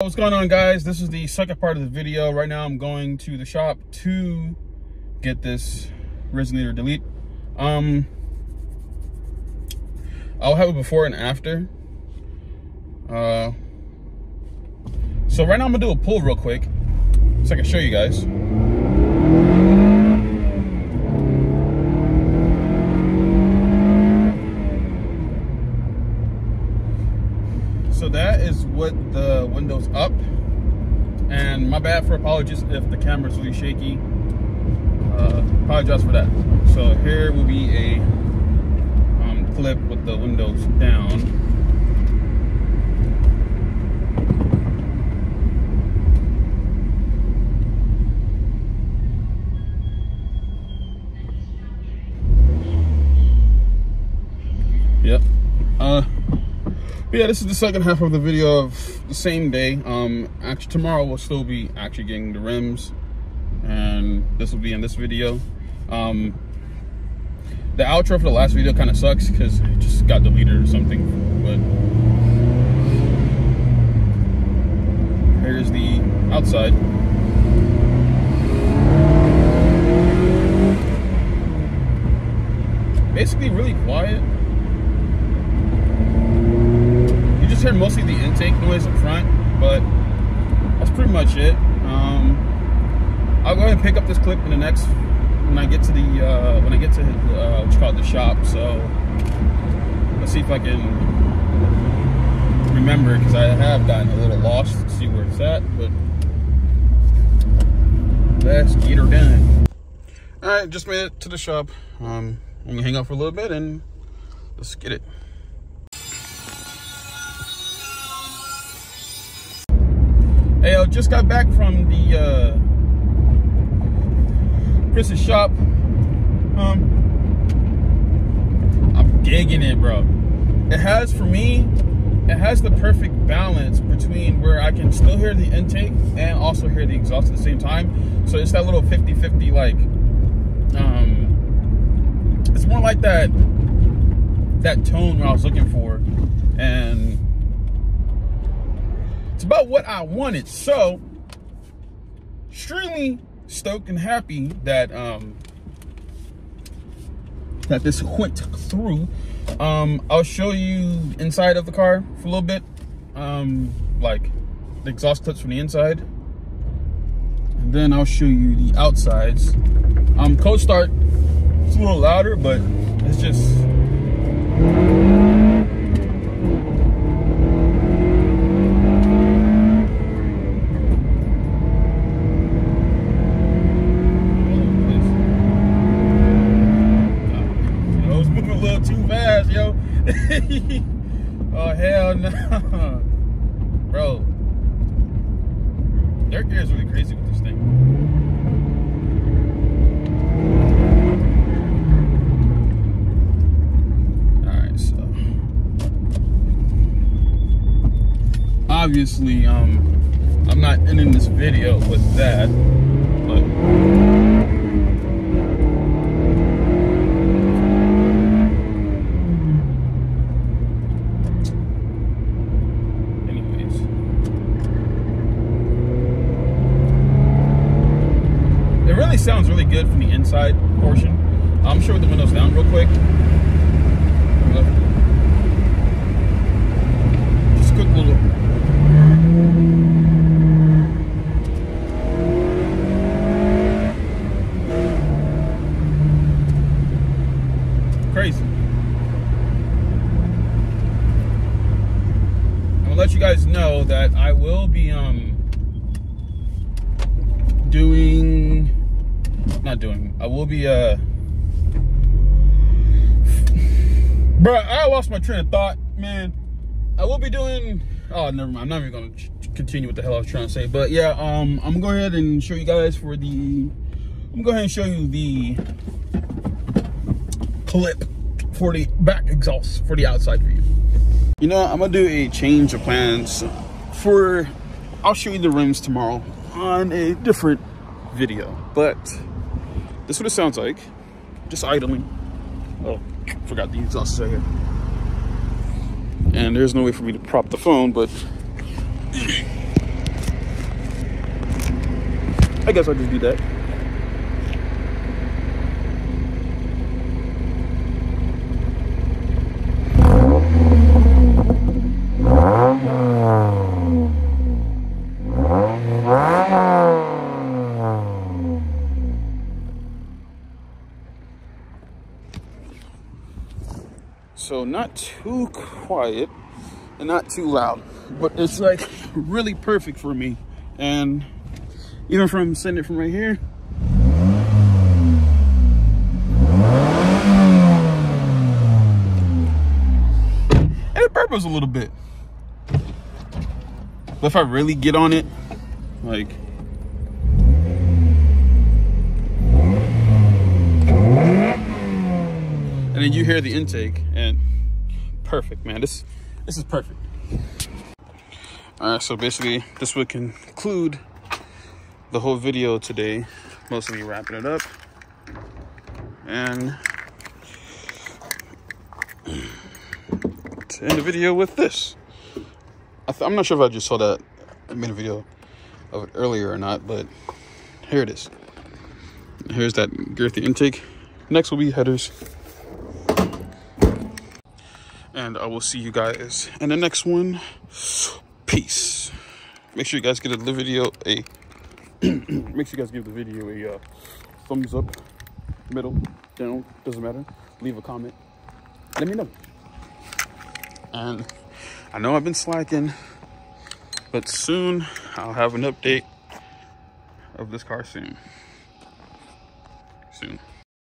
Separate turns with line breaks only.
What's going on guys? This is the second part of the video. Right now I'm going to the shop to get this Resonator Delete. Um, I'll have a before and after. Uh, so right now I'm gonna do a pull real quick so I can show you guys. So that is what the window's up. And my bad for apologies if the camera's really shaky. Uh, apologize for that. So here will be a um, clip with the windows down. Yep. Uh, but yeah, this is the second half of the video of the same day. Um, actually, tomorrow we'll still be actually getting the rims, and this will be in this video. Um, the outro for the last video kind of sucks because it just got deleted or something. But here's the outside. Basically, really quiet. You just hear mostly the intake noise up front, but that's pretty much it. Um, I'll go ahead and pick up this clip in the next when I get to the uh, when I get to uh, what you call it, the shop. So let's see if I can remember because I have gotten a little lost to see where it's at. But let's get her done. All right, just made it to the shop. Um, I'm gonna hang out for a little bit and let's get it. Hey, I just got back from the uh, Chris's shop. Um, I'm digging it, bro. It has, for me, it has the perfect balance between where I can still hear the intake and also hear the exhaust at the same time. So it's that little 50-50, like, um, it's more like that, that tone I was looking for. And it's about what I wanted. So, extremely stoked and happy that um that this went through. Um, I'll show you inside of the car for a little bit. Um, like the exhaust clips from the inside. And then I'll show you the outsides. Um, cold start, it's a little louder, but it's just I was moving a little too fast, yo. oh hell bro. Their gear is really crazy with this thing. All right, so obviously, um, I'm not ending this video with that, but. Anyways. It really sounds really good from the inside portion. I'm sure the windows down real quick. Just a quick little. Crazy. I'm gonna let you guys know that I will be um doing not doing I will be uh Bruh, I lost my train of thought, man. I will be doing oh never mind, I'm not even gonna continue what the hell I was trying to say. But yeah, um I'm gonna go ahead and show you guys for the I'm gonna go ahead and show you the clip for the back exhaust for the outside view. You know, I'm gonna do a change of plans for. I'll show you the rims tomorrow on a different video, but this is what it sounds like. Just idling. Oh, forgot the exhaust is here. And there's no way for me to prop the phone, but I guess I'll just do that. So not too quiet and not too loud, but it's like really perfect for me. And even from sending it from right here, and it burbles a little bit. But if I really get on it, like then you hear the intake and perfect man. This this is perfect. All right so basically this would conclude the whole video today. Mostly wrapping it up. And to end the video with this. I am not sure if i just saw that i made a video of it earlier or not but here it is. Here's that girthy intake. Next will be headers and I will see you guys in the next one. Peace. Make sure you guys give the video a make sure you guys give the video a uh, thumbs up, middle, down, doesn't matter. Leave a comment. Let me know. And I know I've been slacking, but soon I'll have an update of this car soon. Soon.